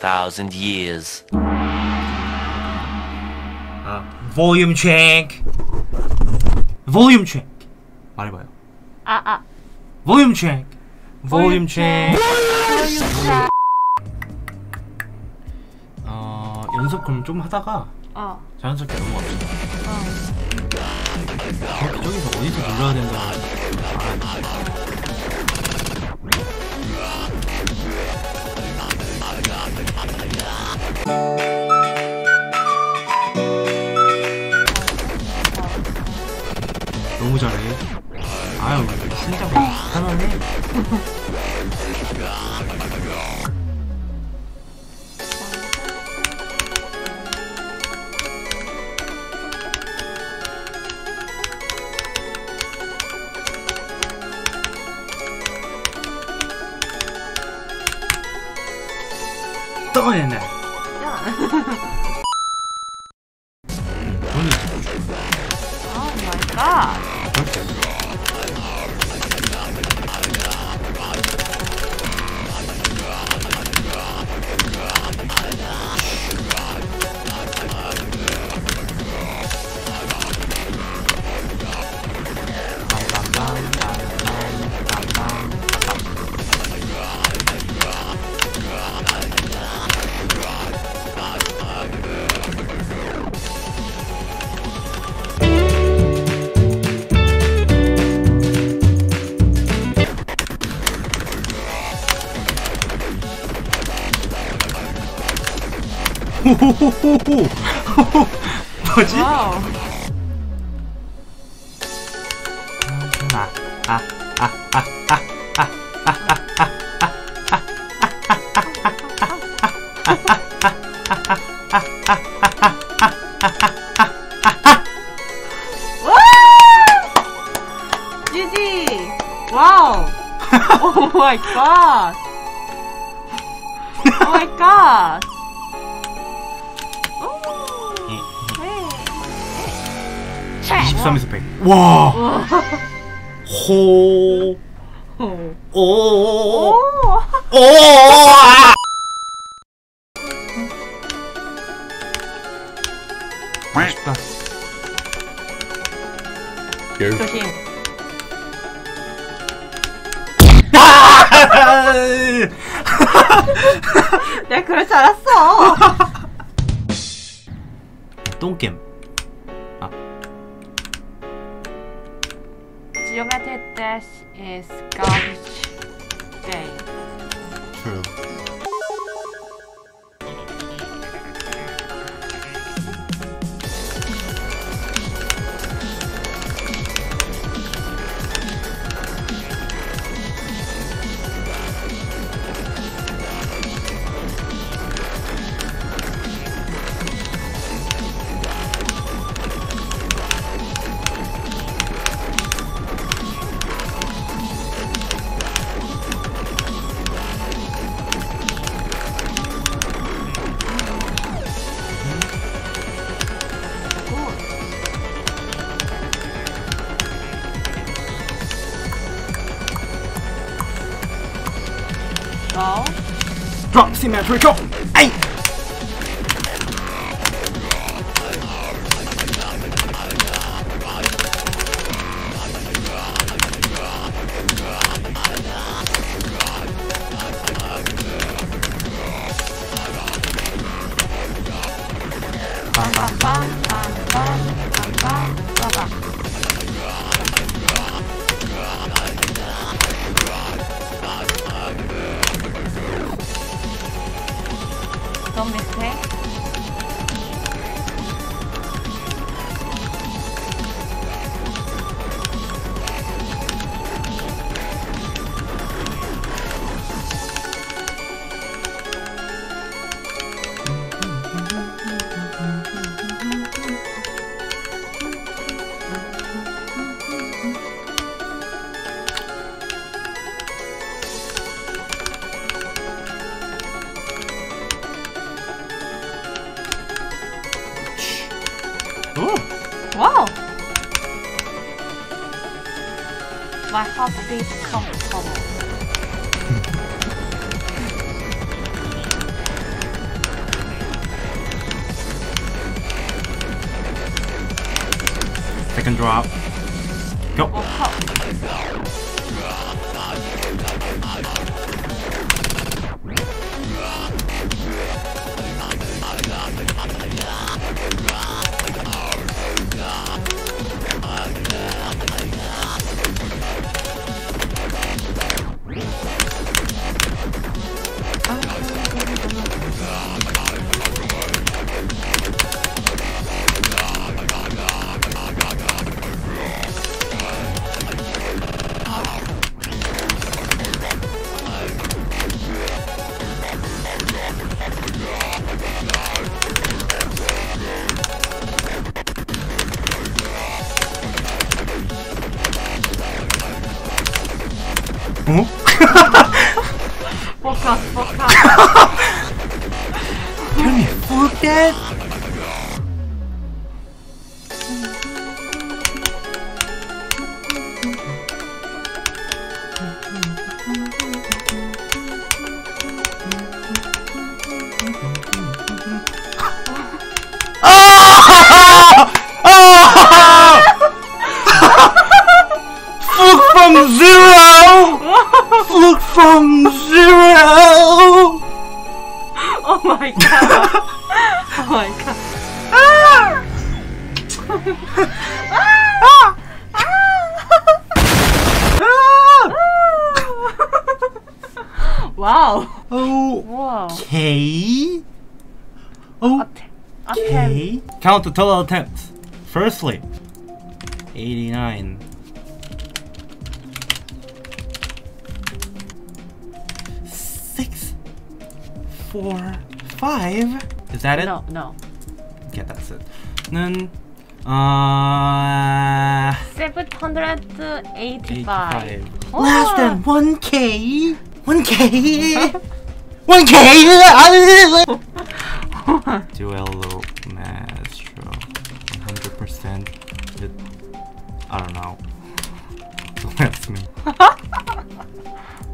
2,000 years. 아, volume check. volume check. 말해봐요. 아, 아. volume check. volume check. 어, 연습 그럼 좀 하다가 어. 자연스럽게 넘어갑시다. 어. 저기, 저기서 어디서 눌러야 된다고 알아 どこにいん 호호호호호. 뭐지? 와우. 아, 아, 아, 아, 아. GG. 와우. 오 마이 갓. 오 마이 갓. 23에서 100. 와. 호. 오. 오. 오. 오. 아! 맛있다. 조심. 내가 그럴 줄 알았어. 똥겜. Yoga Ted is garbage day. True. team match. go! Hey! Don't mistake. Ooh. Wow. My heartbeat comes from. Second drop. Go. Oh, Mm? fuck off, fuck off. Can you fuck that? From zero! Look from zero! Oh my god! oh my god! Ah! ah! Ah! wow! Oh! Okay! Okay! Count the total attempts. Firstly, 89. Four, five. Is that it? No, no. Okay, that's it. Then, uh, 785. 85. Oh. Less than 1k. 1k. 1k. Duello Maestro. 100%. It, I don't know. That's me.